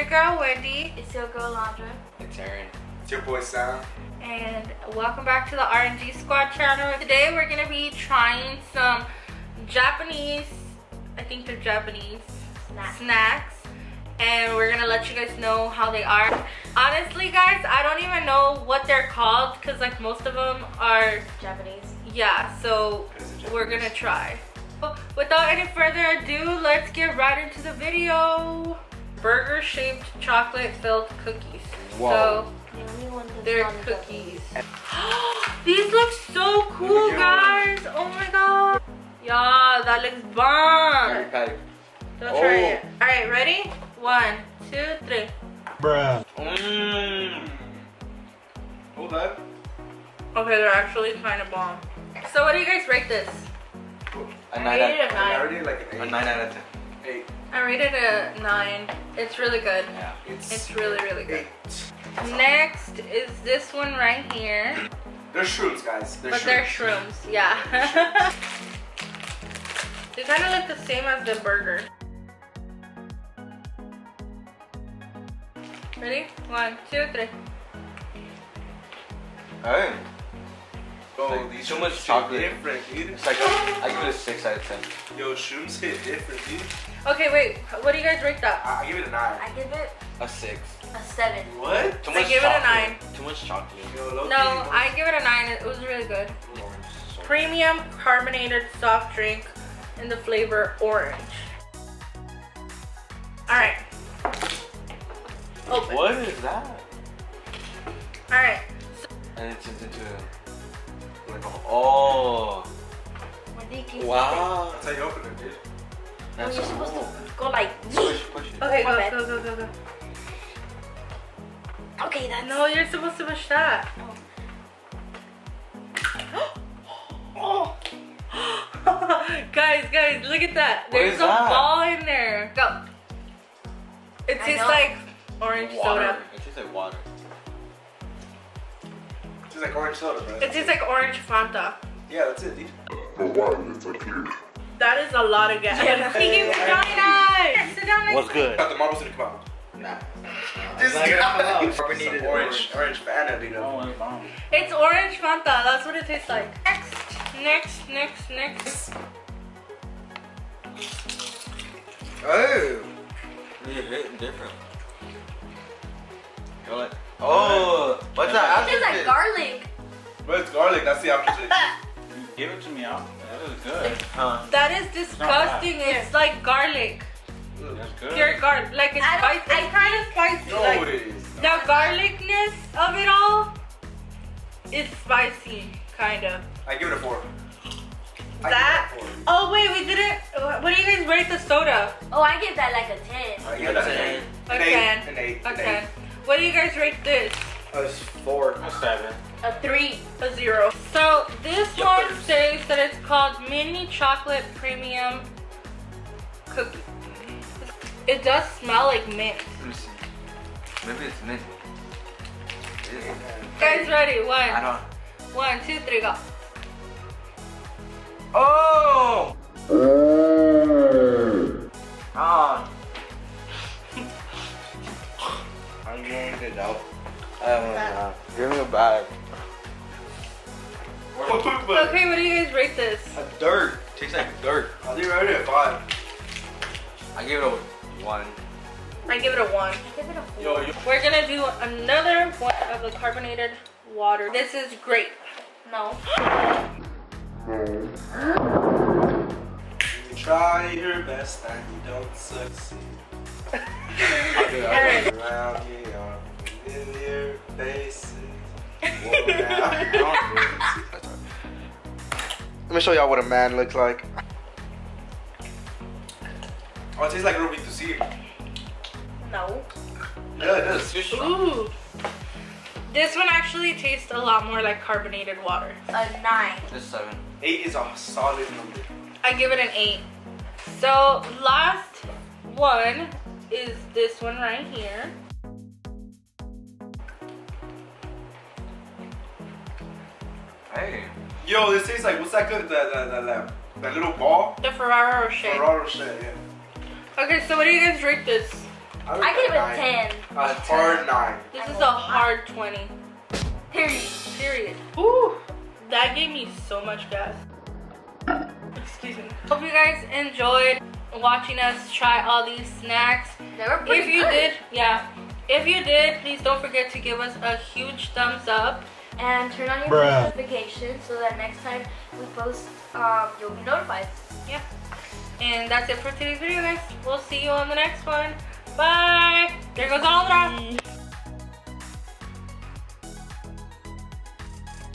your girl Wendy, It's your girl Landra. It's Aaron. It's your boy Sam. and welcome back to the R&G Squad channel. Today we're gonna be trying some Japanese, I think they're Japanese Snack. snacks, and we're gonna let you guys know how they are. Honestly, guys, I don't even know what they're called because like most of them are, Japanese. yeah. So we're gonna try. Without any further ado, let's get right into the video. Burger shaped chocolate filled cookies. Whoa. The only one that's They're cookies. These look so cool, Look guys. Oh my god. Yeah, that looks bomb. Patty, patty. Don't try Oh. it. All right, ready? One, two, three. Bruh. Mmm. Hold up. Okay, they're actually kind of bomb. So what do you guys rate this? A I nine rated out a I nine. already like an a nine out of ten. Eight. I rated a nine. It's really good. Yeah. It's, It's really, really good. eight. Next is this one right here. They're shrooms, guys. They're but shrooms. they're shrooms, yeah. they kind of look the same as the burger. Ready? One, two, three. Hey. Oh, Like, these too shrooms much hit chocolate. different, dude. It's like I give it a six out of ten. Yo, shrooms hit different, dude. Okay, wait. What do you guys rate that? I, I give it a nine. I give it A six. a seven. What? Too I much give it a chocolate. nine. Too much chocolate. Yo, No, key, I give it a nine. It was really good. Orange, so- Premium carbonated soft drink in the flavor orange. All right. Open. What is that? All right. And it turns into a, oh When they taste wow. That's how you open it, dude. it, That's you're supposed cool. to go like. Push, push it. Okay, go, bad. go, go, go, go. Okay, that's. No, you're supposed to push that. Oh. guys, guys, look at that. What There's is a that? ball in there. Go. It tastes like orange Water. soda. It tastes like water. It's like orange soda, bro. It tastes like orange Fanta. Yeah, that's it, dude. But why? It's up here. That is a lot of gas. Yeah. He gave me donuts. Sit down next What's good? Got the marbles gonna come out. Nah. This not gonna come guy. Carbonated Some orange, orange Fanta, dude. It's orange Fanta. That's what it tastes like. Next, next, next, next. Oh. You hit different. You're like, oh, what's that? It tastes like garlic. But it's garlic. That's the opposite. Give it to me, out. That is good. Huh? That is disgusting. It's like garlic. That's good. Pure garlic. Like it's I spicy. It's kind of spicy. no, like, it is. the garlicness of it all is spicy, kind of. I give it a four. That. a four. Oh wait, we didn't. What do you guys rate the soda? Oh, I give that like a ten. I give that an eight. A An eight. ten. An eight. An Okay. eight. What do you guys rate this? It's four. A seven. A three. A zero. So this Yep. one says that it's called mini chocolate premium cookie. It does smell like mint. Let me see. Maybe it's mint. It is. Guys, ready? I One, don't. one, two, three, go. Oh! Okay, what do you guys rate this? A dirt. Tastes like dirt. I think we're already at five. I give it a one. I give it a one. I give it a four. Yo, yo. We're gonna do another one of the carbonated water. This is grape. No. You try your best and you don't succeed. Alright. Around me or in your faces. Let me show y'all what a man looks like. Oh, it tastes like Ruby to see. No. Yeah, it does. Ooh. This one actually tastes a lot more like carbonated water. A nine. This seven. Eight is a solid number. I give it an eight. So last one is this one right here. Hey. Yo, this tastes like what's that good? That that that, that, little ball? The Ferrero Rocher. Ferrero shit, yeah. Okay, so what do you guys rate this? would I give give it a nine. 10. A hard nine. This is a hard 20. Period. Period. Ooh, that gave me so much gas. Excuse me. Hope you guys enjoyed watching us try all these snacks. They were pretty If you good. did, yeah. If you did, please don't forget to give us a huge thumbs up. And turn on your Bruh. notifications so that next time we post, um, you'll be notified. Yeah. And that's it for today's video, guys. We'll see you on the next one. Bye. There goes all Alondra.